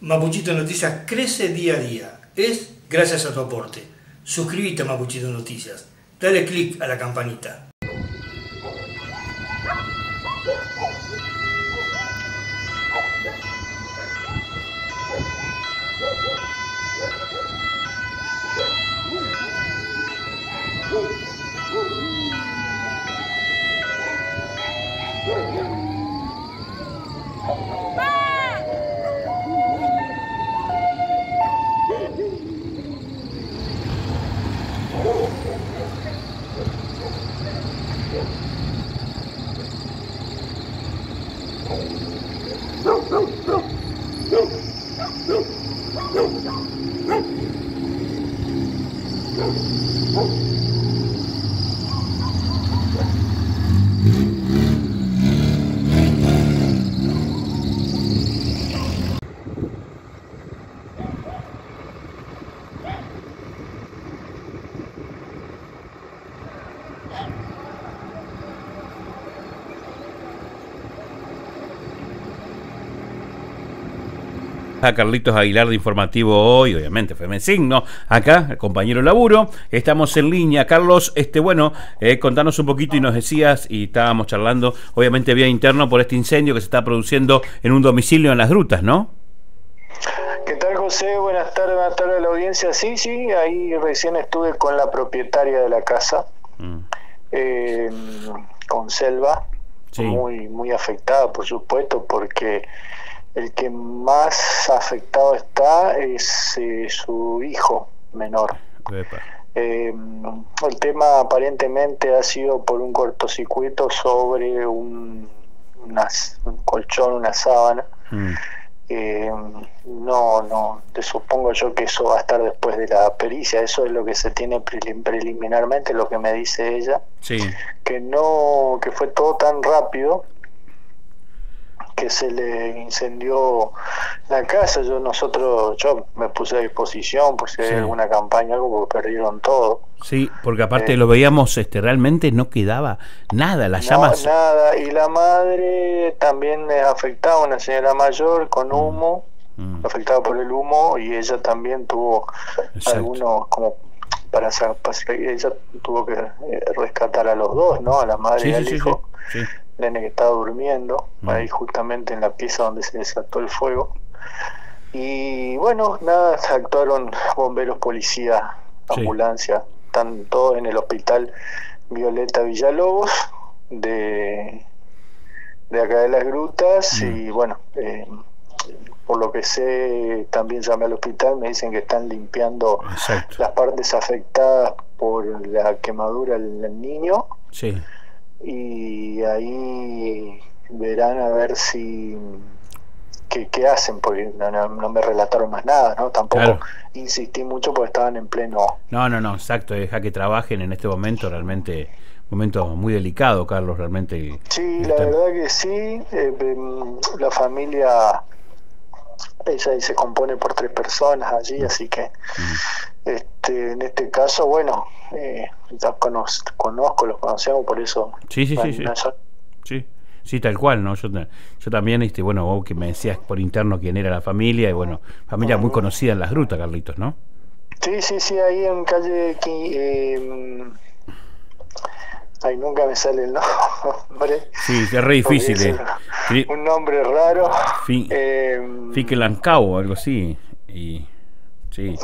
Mapuchito Noticias crece día a día. Es gracias a tu aporte. Suscríbete a Mapuchito Noticias. Dale click a la campanita. Oh. A Carlitos Aguilar de Informativo Hoy, obviamente fue signo, acá, el compañero laburo, estamos en línea. Carlos, este bueno, eh, contanos un poquito y nos decías, y estábamos charlando, obviamente vía interno por este incendio que se está produciendo en un domicilio en las grutas, ¿no? ¿Qué tal José? Buenas tardes, buenas tardes a la audiencia. Sí, sí, ahí recién estuve con la propietaria de la casa, mm. eh, con Selva, muy, muy afectada por supuesto, porque el que más afectado está es eh, su hijo menor. Eh, el tema aparentemente ha sido por un cortocircuito sobre un, colchón, una sábana. Mm. Eh, no, no, te supongo yo que eso va a estar después de la pericia, eso es lo que se tiene preliminarmente, lo que me dice ella, sí. que no, que fue todo tan rápido que se le incendió la casa. Yo nosotros, yo me puse a disposición por si hay alguna campaña, algo, porque perdieron todo. Sí, porque aparte eh, lo veíamos, este, realmente no quedaba nada, las llamas. Nada, y la madre también afectaba, una señora mayor con mm, humo, mm. afectada por el humo, y ella también tuvo algunos como para hacer, ella tuvo que eh, rescatar a los dos, ¿no? A la madre y al hijo nene que estaba durmiendo, mm. ahí justamente en la pieza donde se desató el fuego. Y bueno, nada, actuaron bomberos, policía, ambulancia, están todos en el hospital Violeta Villalobos de, de acá de las grutas mm. y bueno, eh, por lo que sé, también llamé al hospital, me dicen que están limpiando las partes afectadas por la quemadura del niño. Sí y ahí verán a ver si qué, hacen, porque no, me relataron más nada, ¿no? Tampoco insistí mucho porque estaban en pleno... No, no, no, exacto, deja que trabajen en este momento realmente momento muy delicado, Carlos, realmente. Sí, la verdad que sí. Eh, em, la familia, ella se compone por tres personas allí, así que mm. este, en este caso, bueno, eh, ya conozco, los conocemos, por eso. Sí, sí, sí, sí. sí. tal cual, ¿no? Yo, yo también, este, bueno, vos que me decías por interno quién era la familia, y bueno, familia muy conocida en las grutas, Carlitos, ¿no? Sí, sí, sí, ahí en calle... Eh, Ay, nunca me sale el nombre. Sí, es re difícil. Eh. Un nombre raro. Fi eh, o algo así. Y, sí.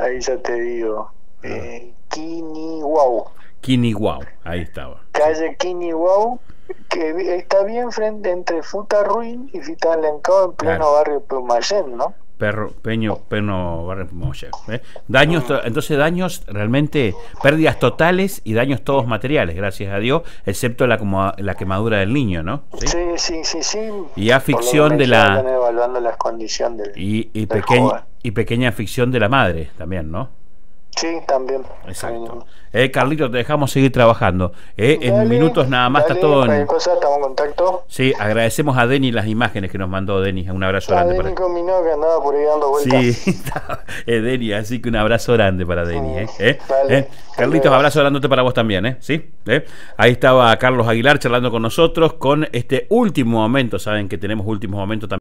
ahí ya te digo. Eh, Kiniwau. Kiniwau, ahí estaba. Calle Kiniwau, que está bien frente entre Futa Ruin y Fitalencao en pleno barrio Pumayén, ¿no? Perro, Peño, Barrio ¿eh? Daños, entonces daños realmente, pérdidas totales y daños todos materiales, gracias a Dios, excepto la, la quemadura del niño, ¿no? Sí, sí, sí, sí. Y aficción de la... Evaluando las condiciones del, y, y, pequeña, y pequeña aficción de la madre también, ¿no? Sí, también. Exacto. Eh, Carlito, te dejamos seguir trabajando. Eh, en minutos nada más está todo en... Cosa, estamos en contacto. Sí, agradecemos a Denis las imágenes que nos mandó Denis. Un abrazo grande para para que andaba por ahí dando vueltas. Sí, Denis, así que un abrazo grande para Denis. ¿eh? ¿Eh? Carlitos, abrazo grande para vos también. ¿eh? ¿Sí? ¿Eh? Ahí estaba Carlos Aguilar charlando con nosotros con este último momento. Saben que tenemos último momento también.